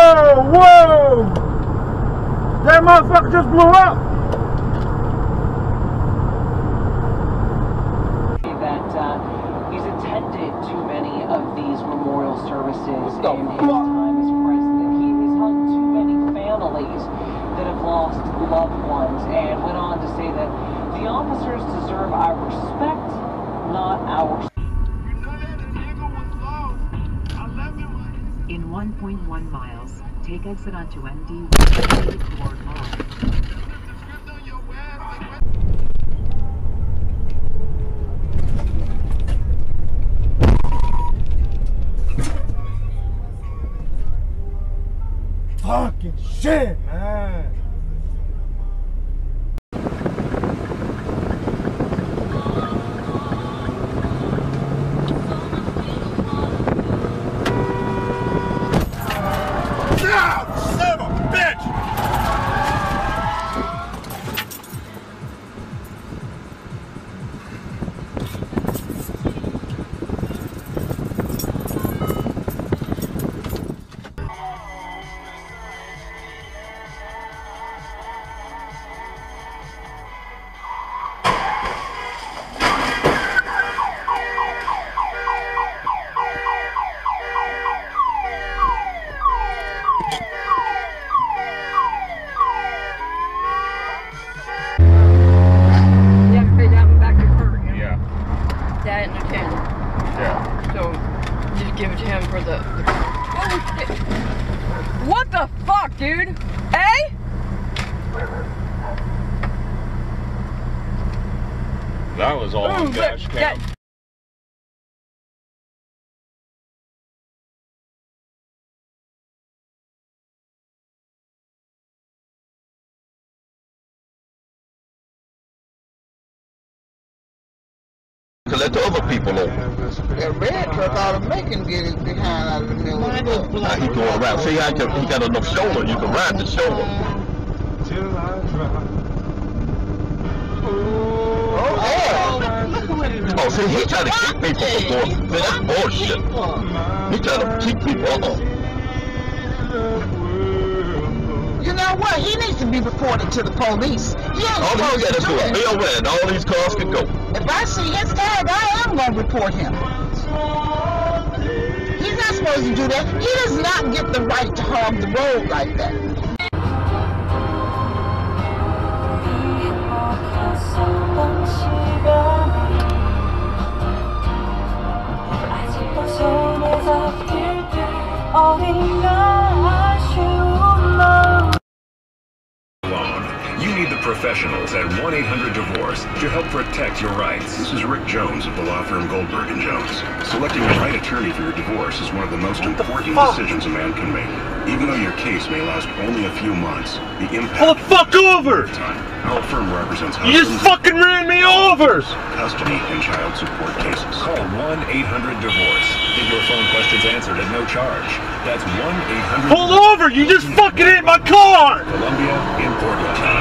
Whoa, whoa! That motherfucker just blew up! That uh, he's attended too many of these memorial services in fuck? his time as president. He has hurt too many families that have lost loved ones and went on to say that the officers deserve our respect, not our 1.1 miles, take exit onto MD 184 Mall. Fucking shit, man. Give it to him for the. the. What the fuck, dude? Hey? That was all on Ooh, dash that- cam. To let the other people over. That red truck ought to make him get his behind out of the middle of the road. Now he going around. See, I can, he got enough shoulder. You can ride the shoulder. Oh, yeah. Oh, see, he trying to keep people from going. Man, that's bullshit. He trying to keep people. Uh-uh You know what? He needs to be reported to the police. He ain't All he supposed got to is do a that. bill and all these cars can go. If I see his tag, I am going to report him. He's not supposed to do that. He does not get the right to hog the road like that. 행복했었던 시간이 아직도 손에서 필들 어딘가 professionals at 1-800-DIVORCE to help protect your rights. This is Rick Jones of the law firm Goldberg and Jones. Selecting the right attorney for your divorce is one of the most important decisions a man can make. Even though your case may last only a few months, the impact Pull the fuck over! time. Our firm represents You just fucking ran me over! custody, and child support cases. Call 1-800-DIVORCE. Get your phone questions answered at no charge. That's 1-800 Pull over! You just fucking hit my car! Columbia in Portland.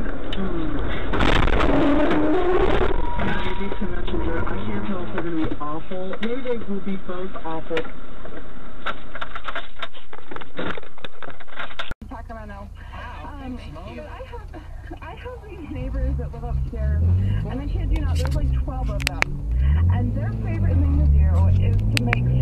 Gets behind. Messenger. I can't tell if they're going to be awful. Maybe they will be both awful. Sacramento. Um, but I have, I have these neighbors that live upstairs, and I kid you not, there's like 12 of them. And their favorite thing to do is to make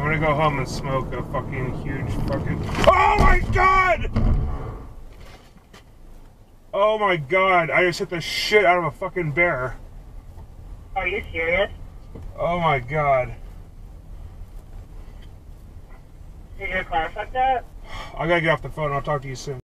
I'm gonna go home and smoke a fucking huge fucking. Oh my god! Oh my god! I just hit the shit out of a fucking bear. Are you serious? Oh my god! Did your car fucked up? I gotta get off the phone. I'll talk to you soon.